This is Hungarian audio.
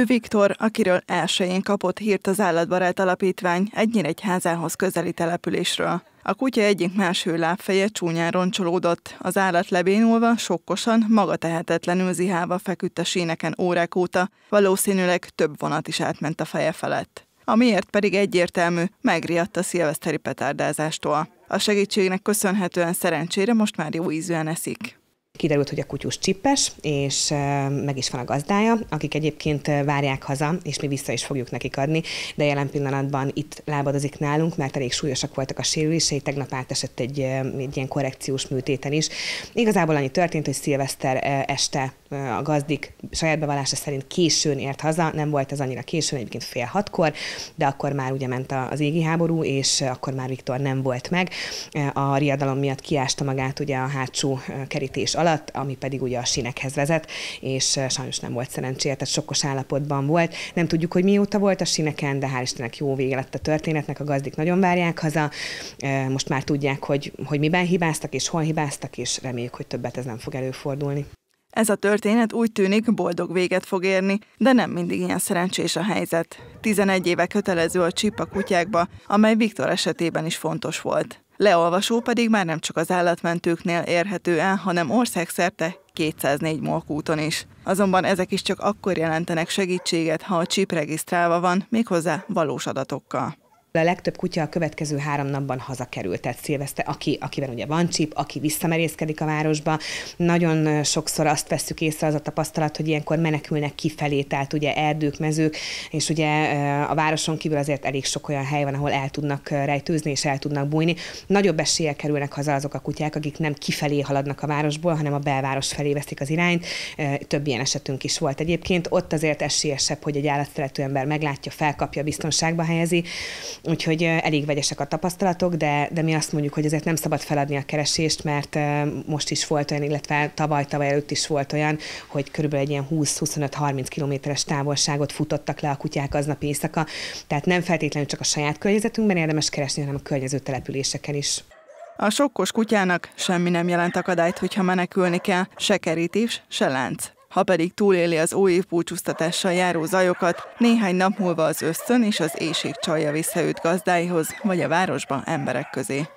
Ő Viktor, akiről elsőjén kapott hírt az Állatbarát Alapítvány egy házához közeli településről. A kutya egyik más lábfeje csúnyán roncsolódott, az állat lebénulva, sokkosan, maga tehetetlenül zihálva feküdt a síneken órák óta, valószínűleg több vonat is átment a feje felett. A miért pedig egyértelmű, megriadt a szilveszteri petárdázástól. A segítségnek köszönhetően szerencsére most már jó ízűen eszik. Kiderült, hogy a kutyus csippes, és meg is van a gazdája, akik egyébként várják haza, és mi vissza is fogjuk nekik adni, de jelen pillanatban itt lábadozik nálunk, mert elég súlyosak voltak a sérülései, tegnap átesett egy, egy ilyen korrekciós műtéten is. Igazából annyi történt, hogy szilveszter este a gazdik saját bevallása szerint későn ért haza, nem volt ez annyira későn, egyébként fél hatkor, de akkor már ugye ment az égi háború, és akkor már Viktor nem volt meg. A riadalom miatt kiásta magát ugye a hátsó kerítés alatt, ami pedig ugye a sinekhez vezet, és sajnos nem volt szerencséje, tehát sokkos állapotban volt. Nem tudjuk, hogy mióta volt a sineken, de hál' Istennek jó vége lett a történetnek, a gazdik nagyon várják haza. Most már tudják, hogy, hogy miben hibáztak és hol hibáztak, és reméljük, hogy többet ez nem fog előfordulni. Ez a történet úgy tűnik boldog véget fog érni, de nem mindig ilyen szerencsés a helyzet. 11 éve kötelező a csip a kutyákba, amely Viktor esetében is fontos volt. Leolvasó pedig már nem csak az állatmentőknél érhető el, hanem országszerte 204 molkúton is. Azonban ezek is csak akkor jelentenek segítséget, ha a csip regisztrálva van, méghozzá valós adatokkal. A legtöbb kutya a következő három napban hazakerült, tehát szilveszte, aki, akiben ugye van csip, aki visszamerészkedik a városba. Nagyon sokszor azt vesszük észre az a tapasztalat, hogy ilyenkor menekülnek kifelé, tehát ugye erdők, mezők, és ugye a városon kívül azért elég sok olyan hely van, ahol el tudnak rejtőzni és el tudnak bújni. Nagyobb eséllyel kerülnek haza azok a kutyák, akik nem kifelé haladnak a városból, hanem a belváros felé veszik az irányt. Több ilyen esetünk is volt egyébként. Ott azért esélyesebb, hogy egy állatszerető ember meglátja, felkapja, biztonságba helyezi Úgyhogy elég vegyesek a tapasztalatok, de, de mi azt mondjuk, hogy azért nem szabad feladni a keresést, mert most is volt olyan, illetve tavaly, tavaly előtt is volt olyan, hogy körülbelül egy ilyen 20-25-30 kilométeres távolságot futottak le a kutyák aznap éjszaka. Tehát nem feltétlenül csak a saját környezetünkben érdemes keresni, hanem a környező településeken is. A sokkos kutyának semmi nem jelent akadályt, hogyha menekülni kell, se kerítés, se lánc. Ha pedig túléli az új búcsúztatással járó zajokat, néhány nap múlva az ösztön és az éjség csalja vissza őt gazdáihoz, vagy a városba emberek közé.